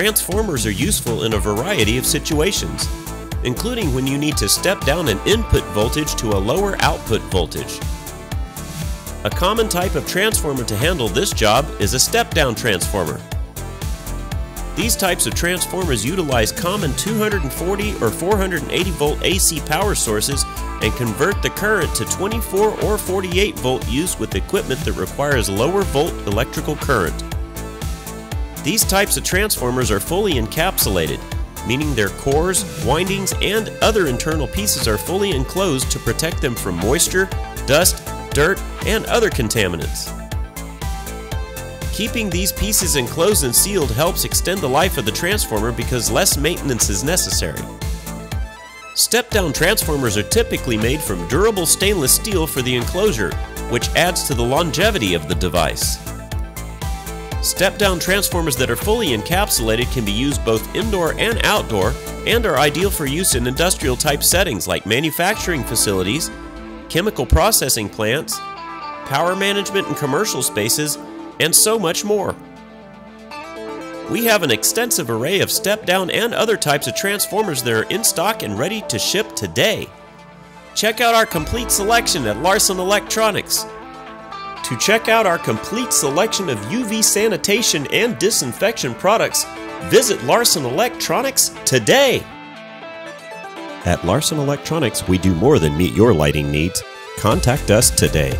transformers are useful in a variety of situations, including when you need to step down an input voltage to a lower output voltage. A common type of transformer to handle this job is a step-down transformer. These types of transformers utilize common 240 or 480 volt AC power sources and convert the current to 24 or 48 volt use with equipment that requires lower volt electrical current. These types of transformers are fully encapsulated, meaning their cores, windings, and other internal pieces are fully enclosed to protect them from moisture, dust, dirt, and other contaminants. Keeping these pieces enclosed and sealed helps extend the life of the transformer because less maintenance is necessary. Step-down transformers are typically made from durable stainless steel for the enclosure, which adds to the longevity of the device. Step-down transformers that are fully encapsulated can be used both indoor and outdoor and are ideal for use in industrial type settings like manufacturing facilities, chemical processing plants, power management and commercial spaces, and so much more. We have an extensive array of step down and other types of transformers that are in stock and ready to ship today. Check out our complete selection at Larson Electronics. To check out our complete selection of UV sanitation and disinfection products, visit Larson Electronics today. At Larson Electronics, we do more than meet your lighting needs. Contact us today.